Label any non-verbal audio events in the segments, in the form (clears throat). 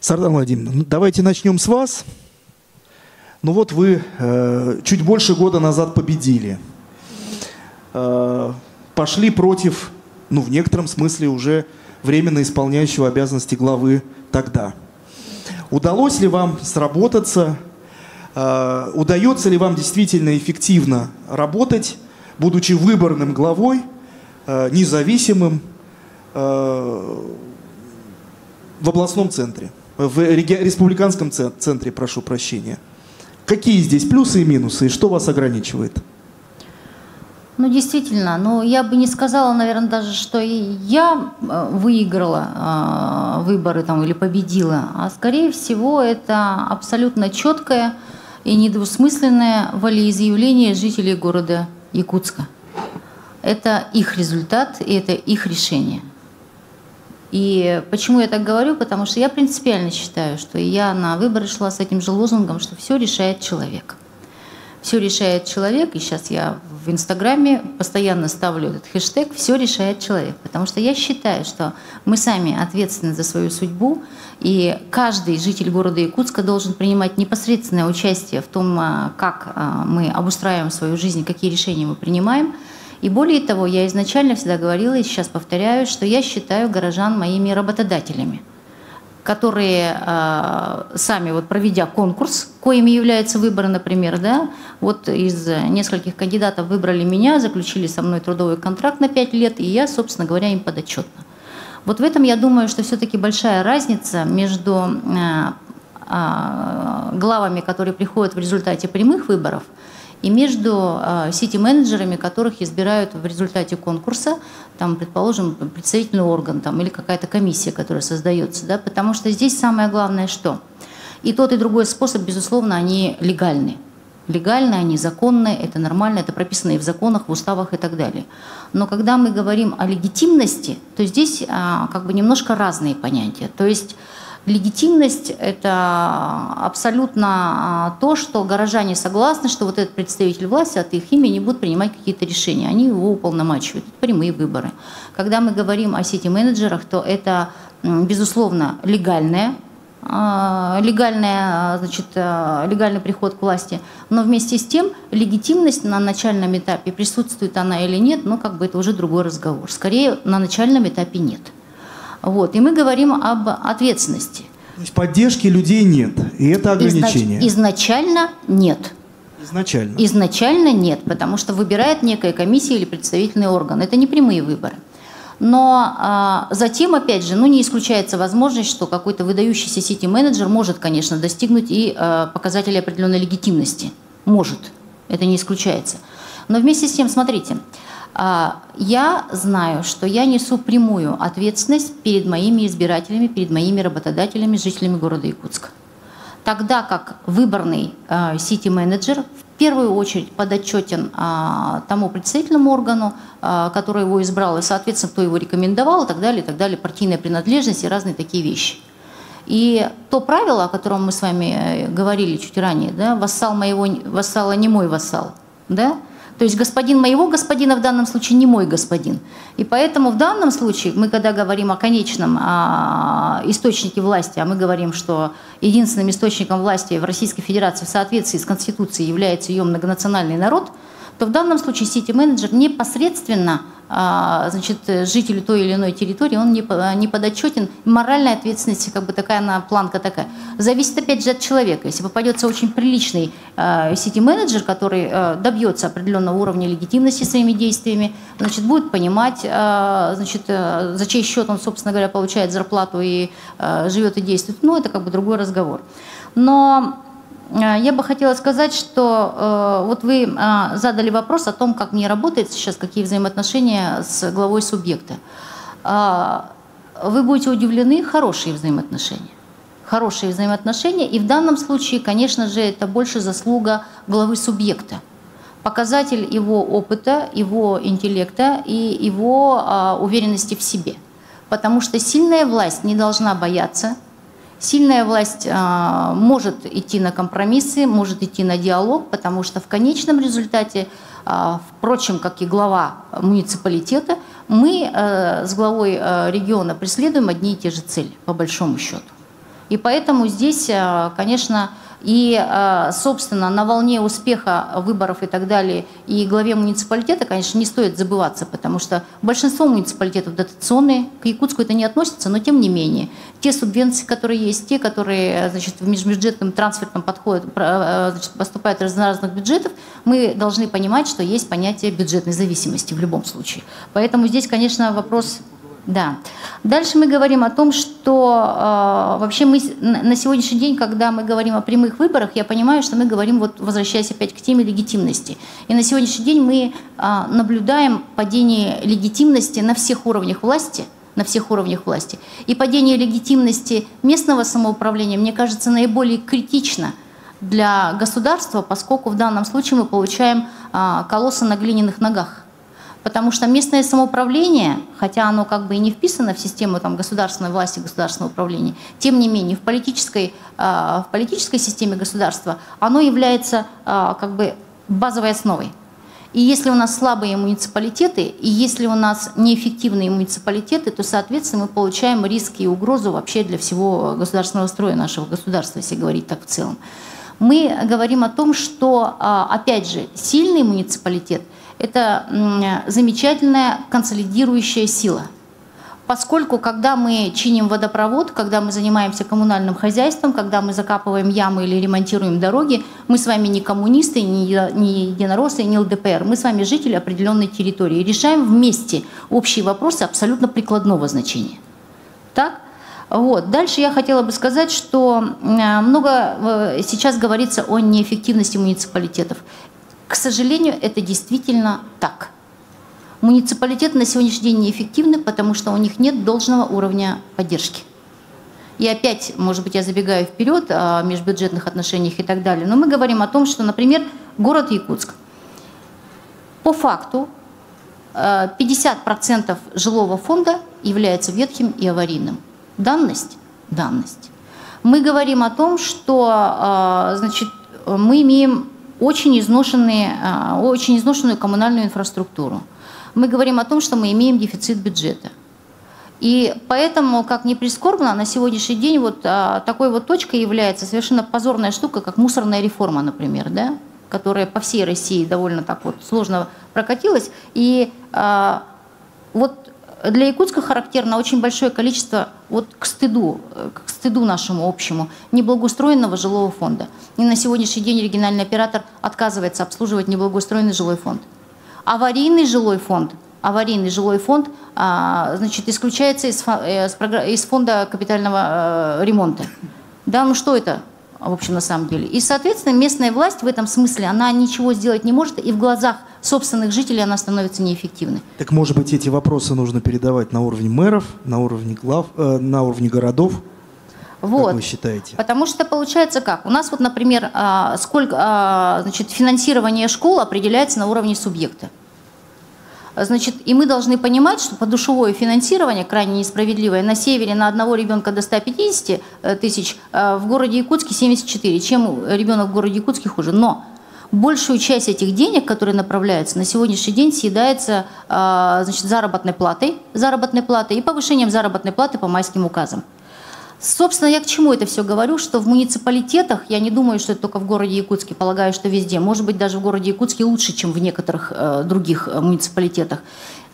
Сардан Владимировна, ну, давайте начнем с вас. Ну вот вы э, чуть больше года назад победили. Э, пошли против, ну в некотором смысле уже временно исполняющего обязанности главы тогда. Удалось ли вам сработаться? Э, удается ли вам действительно эффективно работать, будучи выборным главой, э, независимым э, в областном центре, в республиканском центре, прошу прощения? Какие здесь плюсы и минусы, и что вас ограничивает? Ну, действительно, но я бы не сказала, наверное, даже, что я э, выиграла э, выборы там, или победила, а скорее всего это абсолютно четкое и недвусмысленное волеизъявление жителей города Якутска. Это их результат и это их решение. И почему я так говорю? Потому что я принципиально считаю, что я на выборы шла с этим же лозунгом, что все решает человек. Все решает человек, и сейчас я в Инстаграме постоянно ставлю этот хэштег «Все решает человек», потому что я считаю, что мы сами ответственны за свою судьбу, и каждый житель города Якутска должен принимать непосредственное участие в том, а, как а, мы обустраиваем свою жизнь, какие решения мы принимаем – и более того, я изначально всегда говорила, и сейчас повторяю, что я считаю горожан моими работодателями, которые э, сами, вот проведя конкурс, коими являются выборы, например, да, вот из нескольких кандидатов выбрали меня, заключили со мной трудовой контракт на 5 лет, и я, собственно говоря, им подотчетна. Вот в этом я думаю, что все-таки большая разница между э, э, главами, которые приходят в результате прямых выборов – и между а, сити-менеджерами, которых избирают в результате конкурса, там, предположим, представительный орган там, или какая-то комиссия, которая создается. Да? Потому что здесь самое главное что? И тот, и другой способ, безусловно, они легальны. Легальны, они законны, это нормально, это прописано и в законах, в уставах и так далее. Но когда мы говорим о легитимности, то здесь а, как бы немножко разные понятия. То есть Легитимность – это абсолютно а, то, что горожане согласны, что вот этот представитель власти от их имени будет принимать какие-то решения. Они его уполномачивают. Это прямые выборы. Когда мы говорим о сети-менеджерах, то это, безусловно, легальное а, легальная, значит, а, легальный приход к власти, но вместе с тем легитимность на начальном этапе, присутствует она или нет, ну как бы это уже другой разговор. Скорее, на начальном этапе нет. Вот. И мы говорим об ответственности. То есть поддержки людей нет, и это ограничение. Изнач, изначально нет. Изначально? Изначально нет, потому что выбирает некая комиссия или представительный орган. Это не прямые выборы. Но а, затем, опять же, ну, не исключается возможность, что какой-то выдающийся сити-менеджер может, конечно, достигнуть и а, показателей определенной легитимности. Может. Это не исключается. Но вместе с тем, смотрите, а, я знаю, что я несу прямую ответственность перед моими избирателями, перед моими работодателями, жителями города Якутска. Тогда как выборный а, сити-менеджер в первую очередь подотчетен а, тому представительному органу, который его избрал, и, соответственно, кто его рекомендовал, и так далее, и так далее, партийная принадлежность и разные такие вещи. И то правило, о котором мы с вами э, говорили чуть ранее, да, вассал моего вассала не мой вассал, да, то есть господин моего господина в данном случае не мой господин. И поэтому в данном случае мы, когда говорим о конечном а, источнике власти, а мы говорим, что единственным источником власти в Российской Федерации в соответствии с Конституцией является ее многонациональный народ, то в данном случае сити-менеджер непосредственно а, значит, жителю той или иной территории, он не, не подотчетен. Моральная ответственность, как бы такая она, планка такая. Зависит опять же от человека. Если попадется очень приличный э, сити-менеджер, который э, добьется определенного уровня легитимности своими действиями, значит, будет понимать, э, значит, э, за чей счет он, собственно говоря, получает зарплату и э, живет и действует. Ну, это как бы другой разговор. Но я бы хотела сказать, что э, вот вы э, задали вопрос о том, как мне работает сейчас, какие взаимоотношения с главой субъекта. Э, вы будете удивлены, хорошие взаимоотношения. Хорошие взаимоотношения, и в данном случае, конечно же, это больше заслуга главы субъекта. Показатель его опыта, его интеллекта и его э, уверенности в себе. Потому что сильная власть не должна бояться – Сильная власть а, может идти на компромиссы, может идти на диалог, потому что в конечном результате, а, впрочем, как и глава муниципалитета, мы а, с главой а, региона преследуем одни и те же цели, по большому счету. И поэтому здесь, конечно, и, э, собственно, на волне успеха выборов и так далее, и главе муниципалитета, конечно, не стоит забываться, потому что большинство муниципалитетов дотационные, к Якутску это не относится, но тем не менее. Те субвенции, которые есть, те, которые значит, в межбюджетном трансфертном подходе э, значит, поступают из разных бюджетов, мы должны понимать, что есть понятие бюджетной зависимости в любом случае. Поэтому здесь, конечно, вопрос да. Дальше мы говорим о том, что э, вообще мы на сегодняшний день, когда мы говорим о прямых выборах, я понимаю, что мы говорим, вот возвращаясь опять к теме легитимности. И на сегодняшний день мы э, наблюдаем падение легитимности на всех уровнях власти, на всех уровнях власти. И падение легитимности местного самоуправления, мне кажется, наиболее критично для государства, поскольку в данном случае мы получаем э, колосса на глиняных ногах. Потому что местное самоуправление, хотя оно как бы и не вписано в систему там, государственной власти, государственного управления, тем не менее в политической, а, в политической системе государства оно является а, как бы базовой основой. И если у нас слабые муниципалитеты, и если у нас неэффективные муниципалитеты, то, соответственно, мы получаем риски и угрозу вообще для всего государственного строя нашего государства, если говорить так в целом. Мы говорим о том, что, а, опять же, сильный муниципалитет – это замечательная консолидирующая сила. Поскольку, когда мы чиним водопровод, когда мы занимаемся коммунальным хозяйством, когда мы закапываем ямы или ремонтируем дороги, мы с вами не коммунисты, не единороссы, не ЛДПР. Мы с вами жители определенной территории. решаем вместе общие вопросы абсолютно прикладного значения. Так? Вот. Дальше я хотела бы сказать, что много э, сейчас говорится о неэффективности муниципалитетов. К сожалению, это действительно так. Муниципалитеты на сегодняшний день неэффективны, потому что у них нет должного уровня поддержки. И опять, может быть, я забегаю вперед о межбюджетных отношениях и так далее, но мы говорим о том, что, например, город Якутск. По факту 50% жилого фонда является ветхим и аварийным. Данность? Данность. Мы говорим о том, что а, значит, мы имеем очень, изношенные, а, очень изношенную коммунальную инфраструктуру. Мы говорим о том, что мы имеем дефицит бюджета. И поэтому, как ни прискорбно, на сегодняшний день вот а, такой вот точкой является совершенно позорная штука, как мусорная реформа, например, да, которая по всей России довольно так вот сложно прокатилась. И а, вот для Якутска характерно очень большое количество, вот к стыду, э, к стыду нашему общему, неблагоустроенного жилого фонда. И на сегодняшний день региональный оператор отказывается обслуживать неблагоустроенный жилой фонд. Аварийный жилой фонд, аварийный жилой фонд, а, значит, исключается из, э, из фонда капитального э, ремонта. Да, ну что это? В общем, на самом деле. И, соответственно, местная власть в этом смысле, она ничего сделать не может, и в глазах собственных жителей она становится неэффективной. Так, может быть, эти вопросы нужно передавать на уровень мэров, на уровне глав, э, на уровне городов? Вот. Как вы считаете? Потому что получается как? У нас вот, например, а, сколько, а, значит, финансирование школ определяется на уровне субъекта. Значит, и мы должны понимать, что подушевое финансирование крайне несправедливое. На севере на одного ребенка до 150 э, тысяч, э, в городе Якутске 74. Чем ребенок в городе Якутске хуже? Но большую часть этих денег, которые направляются, на сегодняшний день съедается э, значит, заработной платой, заработной платой и повышением заработной платы по майским указам. Собственно, я к чему это все говорю, что в муниципалитетах, я не думаю, что это только в городе Якутске, полагаю, что везде, может быть, даже в городе Якутске лучше, чем в некоторых э, других э, муниципалитетах.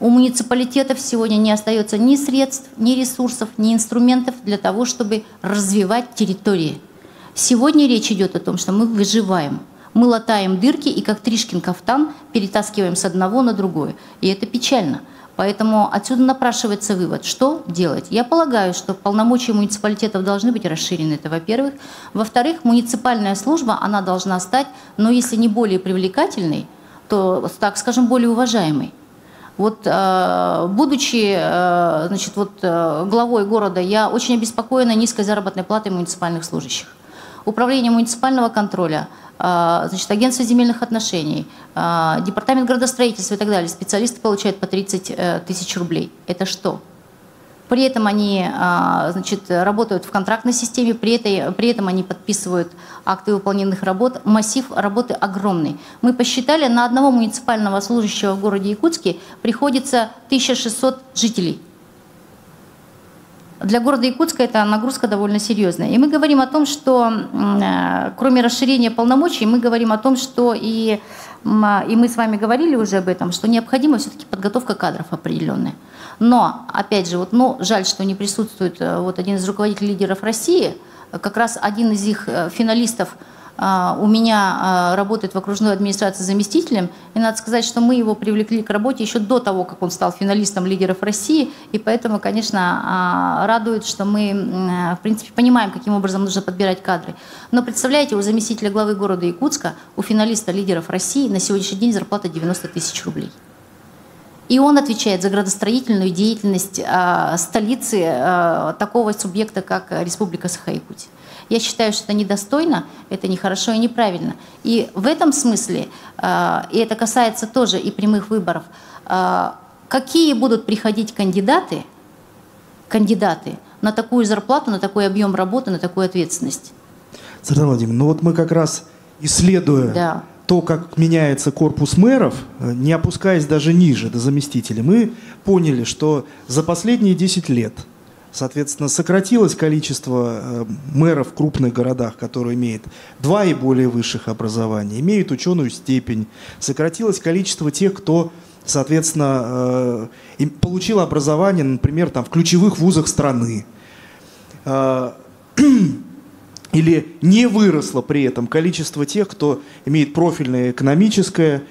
У муниципалитетов сегодня не остается ни средств, ни ресурсов, ни инструментов для того, чтобы развивать территории. Сегодня речь идет о том, что мы выживаем. Мы латаем дырки и как Тришкин кафтан перетаскиваем с одного на другое. И это печально. Поэтому отсюда напрашивается вывод, что делать. Я полагаю, что полномочия муниципалитетов должны быть расширены, это во-первых. Во-вторых, муниципальная служба, она должна стать, но если не более привлекательной, то, так скажем, более уважаемой. Вот, э, будучи э, значит, вот, э, главой города, я очень обеспокоена низкой заработной платой муниципальных служащих. Управление муниципального контроля – а, значит, агентство земельных отношений, а, департамент градостроительства и так далее. Специалисты получают по 30 э, тысяч рублей. Это что? При этом они а, значит, работают в контрактной системе, при, этой, при этом они подписывают акты выполненных работ. Массив работы огромный. Мы посчитали, на одного муниципального служащего в городе Якутске приходится 1600 жителей. Для города Якутска эта нагрузка довольно серьезная. И мы говорим о том, что э, кроме расширения полномочий, мы говорим о том, что и, и мы с вами говорили уже об этом, что необходима все-таки подготовка кадров определенная. Но, опять же, вот, ну, жаль, что не присутствует э, вот один из руководителей лидеров России, как раз один из их э, финалистов – у меня а, работает в окружной администрации заместителем, и надо сказать, что мы его привлекли к работе еще до того, как он стал финалистом лидеров России, и поэтому, конечно, а, радует, что мы, в принципе, понимаем, каким образом нужно подбирать кадры. Но представляете, у заместителя главы города Якутска, у финалиста лидеров России на сегодняшний день зарплата 90 тысяч рублей. И он отвечает за градостроительную деятельность столицы такого субъекта, как Республика Саха-Якутия. Я считаю, что это недостойно, это нехорошо и неправильно. И в этом смысле, а, и это касается тоже и прямых выборов, а, какие будут приходить кандидаты, кандидаты на такую зарплату, на такой объем работы, на такую ответственность? Светлана Владимировна, ну вот мы как раз исследуя да. то, как меняется корпус мэров, не опускаясь даже ниже до заместителей, мы поняли, что за последние 10 лет – Соответственно, сократилось количество э, мэров в крупных городах, которые имеют два и более высших образования, имеют ученую степень. Сократилось количество тех, кто, соответственно, э, получил образование, например, там, в ключевых вузах страны. Э, (clears throat) или не выросло при этом количество тех, кто имеет профильное экономическое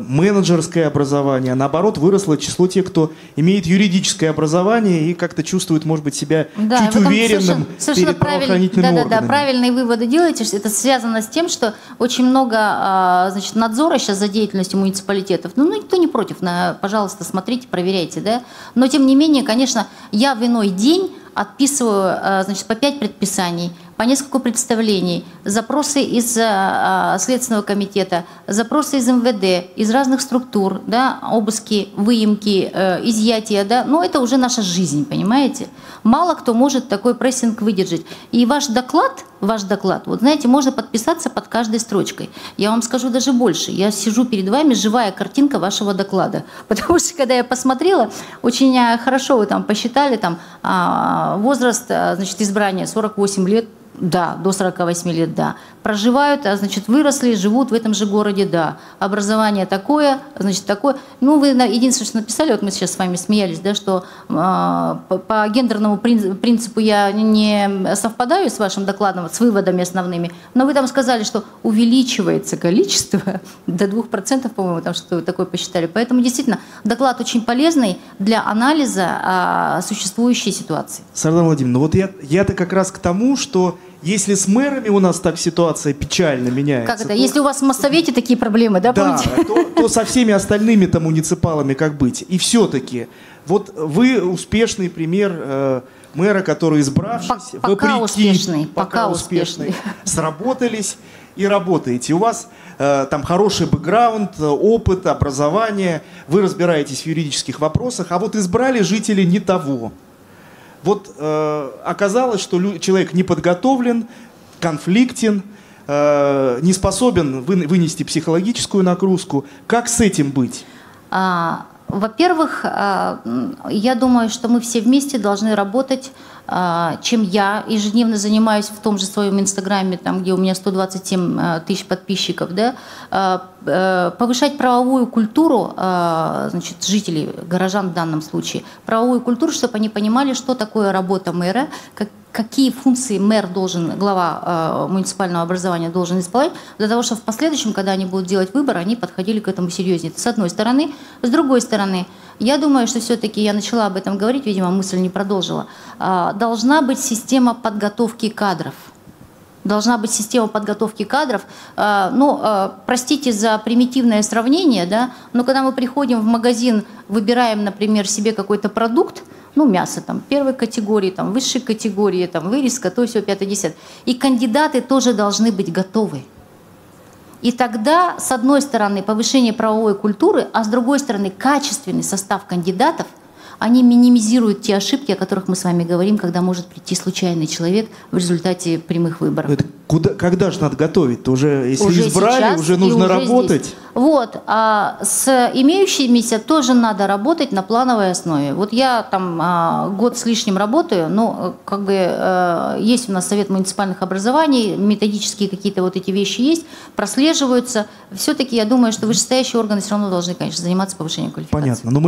менеджерское образование, а наоборот выросло число тех, кто имеет юридическое образование и как-то чувствует, может быть, себя да, чуть уверенным совершенно, совершенно перед правоохранительными да, органами. Да, да, правильные выводы делаете. Это связано с тем, что очень много а, значит, надзора сейчас за деятельностью муниципалитетов. Ну, ну, никто не против, на, пожалуйста, смотрите, проверяйте. Да? Но, тем не менее, конечно, я в иной день отписываю а, значит, по пять предписаний – по нескольку представлений, запросы из а, Следственного комитета, запросы из МВД, из разных структур, да, обыски, выемки, э, изъятия, да, но это уже наша жизнь, понимаете? Мало кто может такой прессинг выдержать. И ваш доклад, ваш доклад, вот знаете, можно подписаться под каждой строчкой. Я вам скажу даже больше. Я сижу перед вами, живая картинка вашего доклада. (laughs) Потому что, когда я посмотрела, очень а, хорошо вы там посчитали, там, а, возраст, значит, избрания 48 лет, да, до 48 лет, да. Проживают, а, значит, выросли, живут в этом же городе, да. Образование такое, значит, такое. Ну, вы единственное, что написали, вот мы сейчас с вами смеялись, да, что э, по, по гендерному принципу я не совпадаю с вашим докладом, с выводами основными, но вы там сказали, что увеличивается количество (laughs) до 2%, по-моему, там что-то такое посчитали. Поэтому действительно доклад очень полезный для анализа э, существующей ситуации. Сардана Владимировна, вот я, я-то как раз к тому, что если с мэрами у нас так ситуация печально меняется... Как это? То... Если у вас в Моссовете такие проблемы, да? Да, то, то со всеми остальными-то муниципалами как быть? И все-таки, вот вы успешный пример э, мэра, который избравшись, пока вопреки, успешный, пока, пока успешный, успешный, сработались и работаете. У вас э, там хороший бэкграунд, опыт, образование, вы разбираетесь в юридических вопросах, а вот избрали жители не того. Вот э, оказалось, что человек не подготовлен, конфликтен, э, не способен вы, вынести психологическую нагрузку. Как с этим быть? А, во-первых, а, я думаю, что мы все вместе должны работать чем я ежедневно занимаюсь в том же своем инстаграме, там, где у меня 127 а, тысяч подписчиков, да, а, э, повышать правовую культуру значит, жителей, горожан в данном случае, правовую культуру, чтобы они понимали, что такое работа мэра, как, какие функции мэр должен, глава муниципального образования должен исполнять, для того, чтобы в последующем, когда они будут делать выбор, они подходили к этому серьезнее. С одной стороны. С другой стороны, я думаю, что все-таки я начала об этом говорить, видимо, мысль не продолжила. А, должна быть система подготовки кадров. Должна быть система подготовки кадров. А, ну, а, простите за примитивное сравнение, да, но когда мы приходим в магазин, выбираем, например, себе какой-то продукт, ну, мясо там первой категории, там высшей категории, там вырезка, то все, пятое, десятое. И кандидаты тоже должны быть готовы. И тогда, с одной стороны, повышение правовой культуры, а с другой стороны, качественный состав кандидатов они минимизируют те ошибки, о которых мы с вами говорим, когда может прийти случайный человек в результате прямых выборов. Это куда, когда же надо готовить? Уже, если Уже избрали, уже нужно уже работать. здесь. Вот, а с имеющимися тоже надо работать на плановой основе. Вот я там а, год с лишним работаю, но как бы э, есть у нас Совет муниципальных образований, методические какие-то вот эти вещи есть, прослеживаются. Все-таки я думаю, что вышестоящие органы все равно должны, конечно, заниматься повышением квалификации. Понятно. Но мы